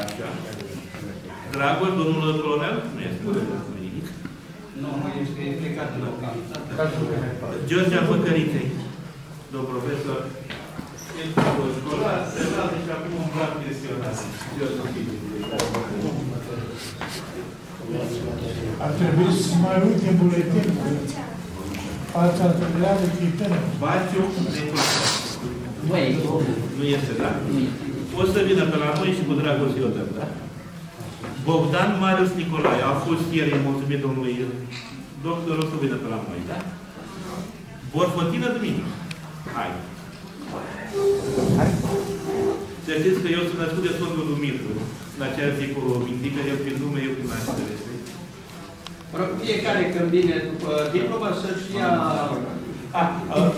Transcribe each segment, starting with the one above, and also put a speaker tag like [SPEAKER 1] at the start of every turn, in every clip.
[SPEAKER 1] Așa. Dragul, domnul colonel? Nu este nimic.
[SPEAKER 2] Nu, este plecat în localitate.
[SPEAKER 1] George Apăcăritei, domn profesor, este o școlar, se lasă și acum un plan pensionat.
[SPEAKER 3] Ar trebui să mai uite în buletin cu fața de criteriu.
[SPEAKER 1] Baciu,
[SPEAKER 2] Nu e.
[SPEAKER 1] nu este, da? O să vină pe la noi și cu dragul să dăm, da? Bogdan Marius Nicolae, a fost ieri, mulțumit domnului doctor, o să vină pe la noi, da? Borfotină Dumitru. Hai. Să știți că eu sunt născut de Sfântul Dumitru. La ce ar fi cu mintică, eu prin nume, eu prin naștere.
[SPEAKER 2] Mă rog, Fiecare când vine după diplomă să-și ia...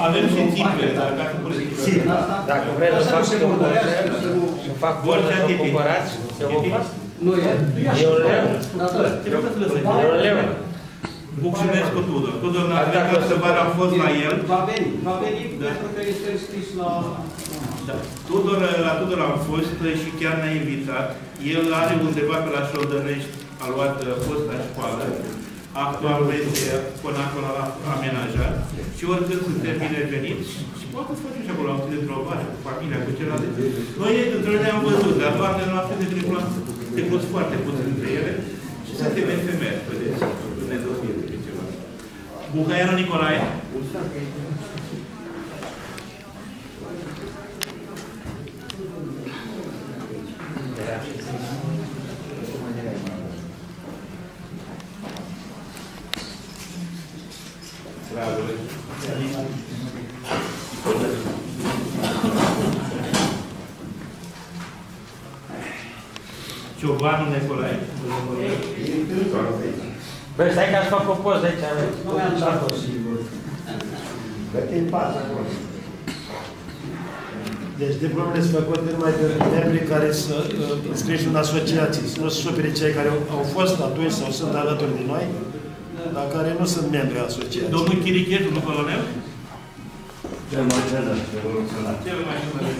[SPEAKER 1] Ah, avem și țipele, dar ca să puneți
[SPEAKER 4] Dacă vreți să
[SPEAKER 2] Asta
[SPEAKER 4] fac
[SPEAKER 2] nu se
[SPEAKER 4] un
[SPEAKER 2] murdărească,
[SPEAKER 4] concert,
[SPEAKER 2] să nu...
[SPEAKER 4] să fac
[SPEAKER 1] Vor
[SPEAKER 4] vorbe,
[SPEAKER 1] să
[SPEAKER 4] să vă
[SPEAKER 1] tipi.
[SPEAKER 4] cumpărați, să vă fac.
[SPEAKER 2] Nu e?
[SPEAKER 4] E un leu.
[SPEAKER 2] Da, da.
[SPEAKER 4] E un leu.
[SPEAKER 1] Bucșinescu Tudor. Tudor n-a plecat să vară, am fost la el.
[SPEAKER 2] Va veni, va veni
[SPEAKER 1] Da.
[SPEAKER 2] pentru că este scris la...
[SPEAKER 1] Da. Tudor, la Tudor am fost și chiar ne-a invitat. El are undeva pe la Șoldănești, a luat uh, fosta școală, actualmente până acolo la amenajat și oricând suntem binevenit și poate să facem și acolo am de întrebare cu familia, cu celelalte. Noi într ne-am văzut, dar doamne noastre de triplat, de plus foarte puțin dintre ele și suntem efemeri, vedeți, Dumnezeu să fie de ceva. Buhaianu Nicolae, Dragule. Ciobanu Nicolae.
[SPEAKER 4] Băi, stai că aș fac o poză aici.
[SPEAKER 2] Nu mi-am dat-o sigur.
[SPEAKER 5] Deci diplomele sunt făcute numai de membrii care să uh, înscriși în asociații, să nu se supere cei care au, au fost atunci sau sunt alături de noi, dar care nu sunt membri ai asociației.
[SPEAKER 1] Domnul Chirichetu, nu colonel?
[SPEAKER 6] Cel mai tânăr, cel mai
[SPEAKER 1] Cel mai tânăr.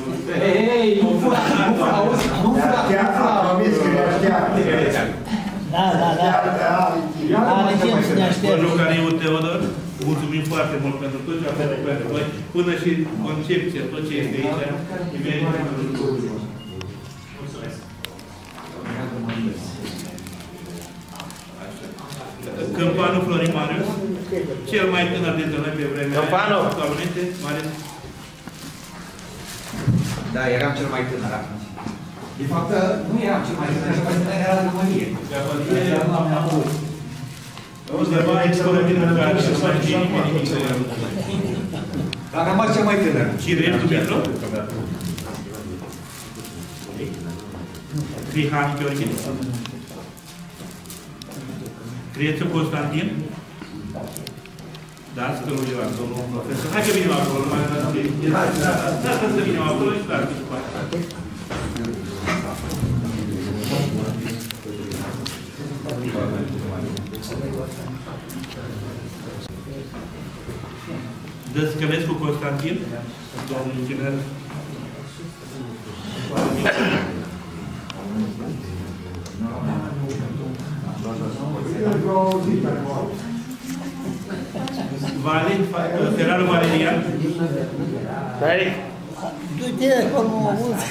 [SPEAKER 2] Ei, nu fura, nu fura, auzi, nu fura,
[SPEAKER 6] Chiar
[SPEAKER 2] nu
[SPEAKER 6] a
[SPEAKER 2] fura.
[SPEAKER 6] promis că ne așteaptă.
[SPEAKER 7] Da, da, da. Are timp să ne
[SPEAKER 1] Vă
[SPEAKER 7] aștepte.
[SPEAKER 1] Lucariu Teodor, mulțumim foarte mult pentru tot ce a făcut pentru noi, până și concepția, tot ce este aici, e merită pentru Câmpanu Florin Marius, cel mai tânăr dintre noi pe vremea
[SPEAKER 4] Câmpanu!
[SPEAKER 1] aia, actualmente, Marius.
[SPEAKER 8] Da, eram cel mai tânăr atunci. De fapt, nu eram cel mai tânăr, cel mai tânăr era în România.
[SPEAKER 1] Undeva extră din care să mai nimic.
[SPEAKER 8] Dar am rămas cel mai tânăr.
[SPEAKER 1] Ciril Dumitru. Crihan Gheorghe. Criețu Constantin. Da, scălul Ioan, domnul profesor. Hai că vinim acolo, nu mai dați Da, da, da, da, să vinim acolo și da, cu spate. Dăscălescu Constantin, domnul inginer. Valin, Ferraro Valerian,
[SPEAKER 4] Stai.
[SPEAKER 7] Du-te acolo, mă auzi.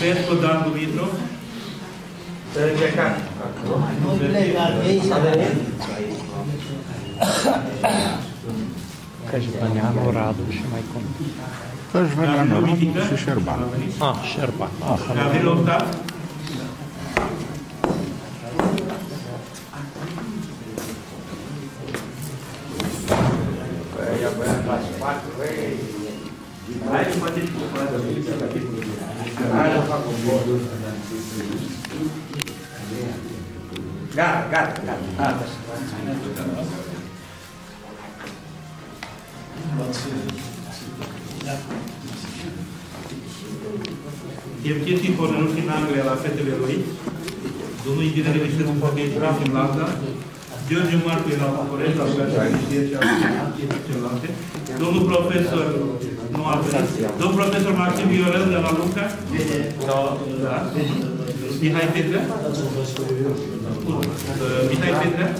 [SPEAKER 1] Petru Dan Dumitru,
[SPEAKER 4] Să plecat.
[SPEAKER 7] Nu pleca de aici, dar
[SPEAKER 9] Kajvanya no rado, și mai cum.
[SPEAKER 1] Kajvanya no rado
[SPEAKER 9] și Sherpa. Ah, Sherpa. Ah,
[SPEAKER 4] ah. Tá Sherpa. Gata, gata, gata. Ah, tá.
[SPEAKER 1] Evgeni Cornelu din Anglia la fetele lui, domnul inginer Ilișescu Păghești la alta, George Marcu e la București, la București și celelalte, domnul profesor nu a venit, domnul profesor Maxim Viorel de la Luca, da, Mihai Petrea, Uh, Mihai Petrea,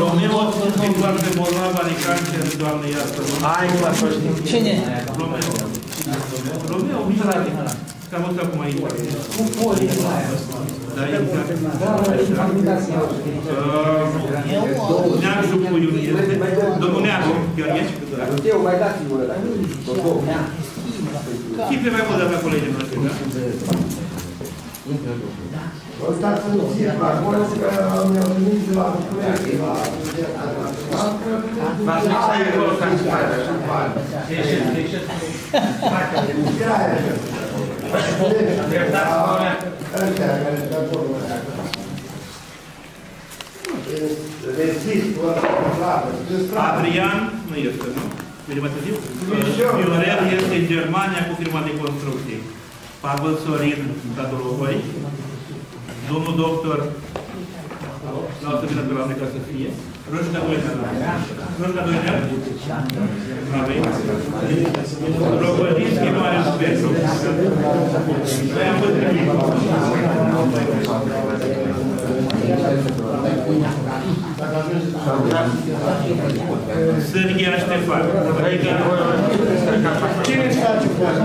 [SPEAKER 1] Romeo din foarte bolnav are cancer, doamne iartă
[SPEAKER 4] Hai, mă, să știu.
[SPEAKER 7] Cine?
[SPEAKER 1] Romeo. Romeo, Mihai. Cam ăsta cum aici.
[SPEAKER 7] Cu poli.
[SPEAKER 1] Da, e Uh, Neacșu Puiu este. Domnul Neacșu, chiar ești?
[SPEAKER 8] Eu mai dați-vă ăla.
[SPEAKER 1] Chipe mai mult de pe colegii noștri, da?
[SPEAKER 5] Stați puțin acolo, că mi-au venit de la București, la...
[SPEAKER 4] V-ați fixat acolo ca să facă așa. Dreptați acolo.
[SPEAKER 5] Ăștia care sunt acolo. Rezist,
[SPEAKER 1] Adrian nu este, nu? Vine mai târziu? Viorel este în Germania cu firma de construcție. Pavel Sorin, Cadorogoi. Domnul doctor, la o să vină pe la noi ca să fie. Roșca Doinea. Roșca Doinea? Avem. Robădinski Marius Petru. Noi am pătrânit. Sârghia Ștefan.
[SPEAKER 3] Cine își face poza?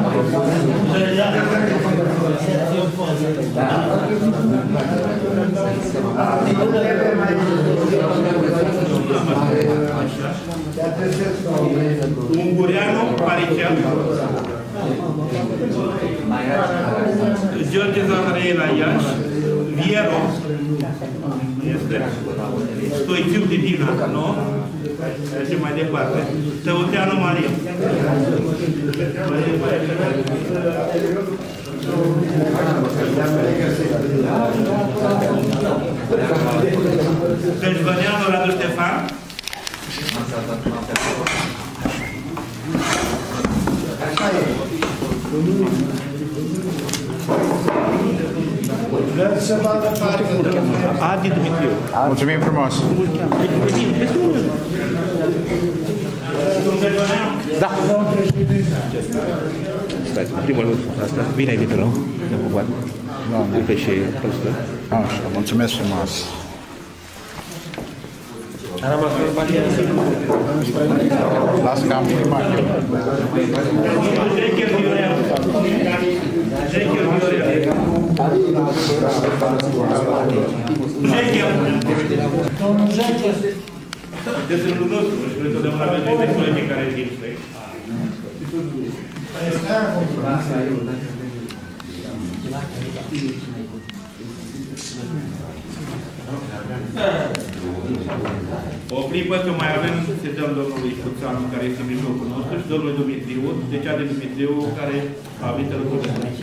[SPEAKER 1] Ungureanu, Paricel. George Zaharei la Iași. Viero. Este. Stoițiu Didina, nu? Mergem mai departe. Tăuteanu Maria. Cășbăneanu Adi Dumitriu.
[SPEAKER 9] Mulțumim frumos!
[SPEAKER 1] Da. Stai, primul asta, bine ai venit, nu? Ne pupat.
[SPEAKER 9] Doamne.
[SPEAKER 1] Uite și prostă.
[SPEAKER 9] Așa, mulțumesc frumos!
[SPEAKER 4] A rămas cu banii
[SPEAKER 9] Las că am filmat eu.
[SPEAKER 1] Jecher Viorea. Jecher Viorea. Jecher.
[SPEAKER 3] Domnul Jeche,
[SPEAKER 1] Desânul nostru, și noi totdeauna avem niște colegi care vin, clipă că mai avem, se dăm domnului Cuțanu, care este în mijlocul nostru, și domnului Dumitriu, deci Adi Dumitriu, care a venit alături de noi.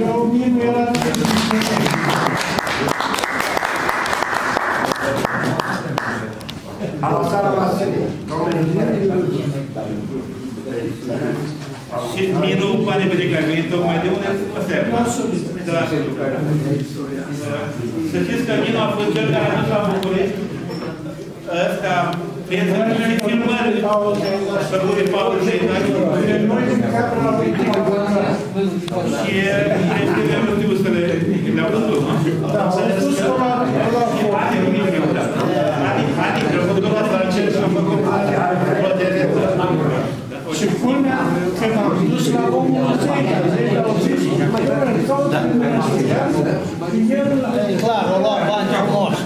[SPEAKER 3] eu mie nu era
[SPEAKER 1] Și mie nu îmi pare bine că ai venit tocmai de unde? Mă servă. De la Să știți că Nino a fost cel care a dus la București. Ăsta, prietenul și filmări pe Buri Paul Zeidan. Și este de nu știu să le le-au văzut, nu?
[SPEAKER 3] Da, am spus că la la foc.
[SPEAKER 1] Adi, Dumitriu, da. Adi, Adi, că a făcut asta la cer și a făcut
[SPEAKER 3] Și culmea, când am dus la omul Zeidan, Zeidan au zis, da. el
[SPEAKER 7] Clar, o luat bani frumos.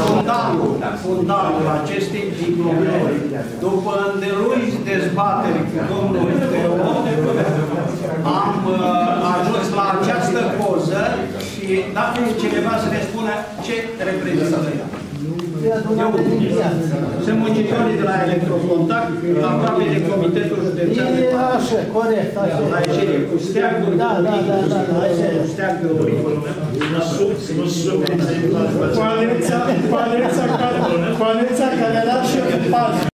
[SPEAKER 2] Fundalul, fundalul acestei diplome, după îndelungi dezbateri cu domnul Teo, am uh, ajuns la această poză și dacă cineva să ne spună ce reprezintă ea. Eu sunt muncitorii de la Electrocontact, aproape de Comitetul Județean de
[SPEAKER 7] E așa, corect, așa.
[SPEAKER 2] la Egerie, cu steaguri,
[SPEAKER 7] Da, da, da, da, da, așa e.
[SPEAKER 2] cu steaguri.
[SPEAKER 5] Să nu supere cei care
[SPEAKER 3] Cu Aleța, cu Aleța care, cu Aleța care era și în patru.